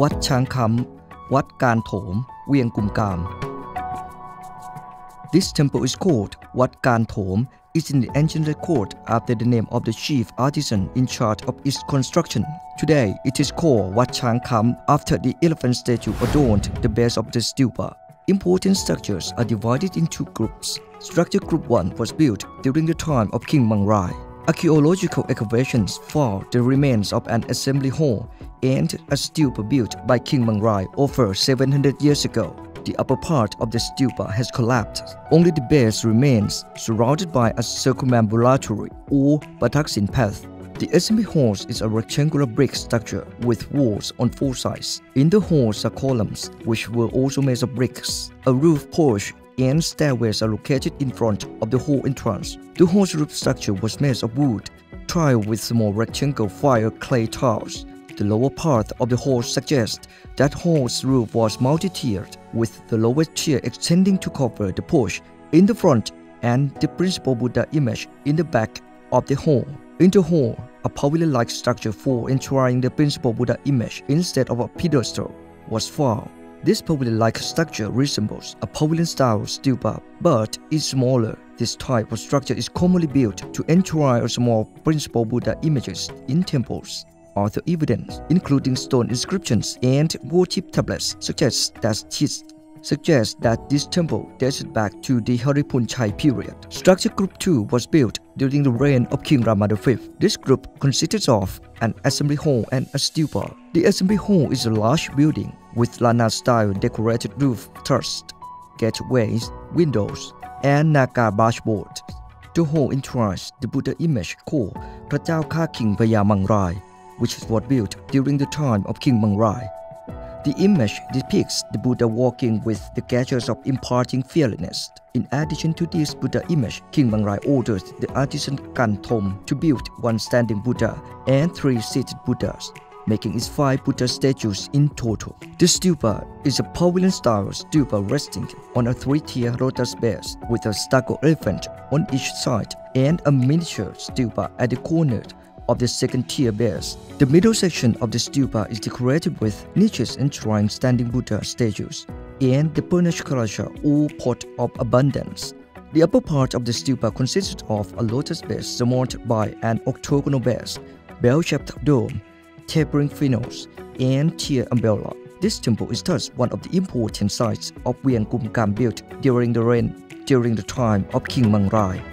วัดช้างคำวัดการโถม Kam. This temple is called Wat Kan Thom. It's in the ancient record after the name of the chief artisan in charge of its construction. Today, it is called Wat Chang Kham after the elephant statue adorned the base of the stupa. Important structures are divided into groups. Structure Group 1 was built during the time of King Mang Rai. Archaeological excavations found the remains of an assembly hall and a stupa built by King Mangrai over 700 years ago. The upper part of the stupa has collapsed. Only the base remains, surrounded by a circumambulatory or Bataksin path. The assembly hall is a rectangular brick structure with walls on four sides. In the halls are columns, which were also made of bricks. A roof porch and stairways are located in front of the hall entrance. The hall's roof structure was made of wood, tiled with small rectangle fire clay tiles. The lower part of the hall suggests that hall's roof was multi-tiered, with the lowest tier extending to cover the porch in the front and the principal Buddha image in the back of the hall. In the hall, a pavilion-like structure for enshrining the principal Buddha image instead of a pedestal was found. This pavilion-like structure resembles a pavilion-style stupa, but is smaller. This type of structure is commonly built to enshrine small principal Buddha images in temples other evidence, including stone inscriptions and worship tablets, suggests that this suggests that this temple dates back to the Haripunchai period. Structure Group 2 was built during the reign of King Rama V. This group consisted of an assembly hall and a stupa. The assembly hall is a large building with Lanna-style decorated roof thrust gateways, windows, and Naga bashboard. The hall entrance the Buddha image called Prajao Kha King Payamanrai which was built during the time of King Mangrai. The image depicts the Buddha walking with the gestures of imparting fearlessness. In addition to this Buddha image, King Mangrai ordered the artisan Kan Thom to build one standing Buddha and three seated Buddhas, making it five Buddha statues in total. The stupa is a pavilion-style stupa resting on a three-tier lotus base with a stucco elephant on each side and a miniature stupa at the corner of the second tier base. The middle section of the stupa is decorated with niches enshrining standing Buddha statues and the Purnash Kalasha or pot of abundance. The upper part of the stupa consists of a lotus base surmounted by an octagonal base, bell-shaped dome, tapering funnels, and tier umbrella. This temple is thus one of the important sites of Wiang Kum Kam built during the reign during the time of King Mang Rai.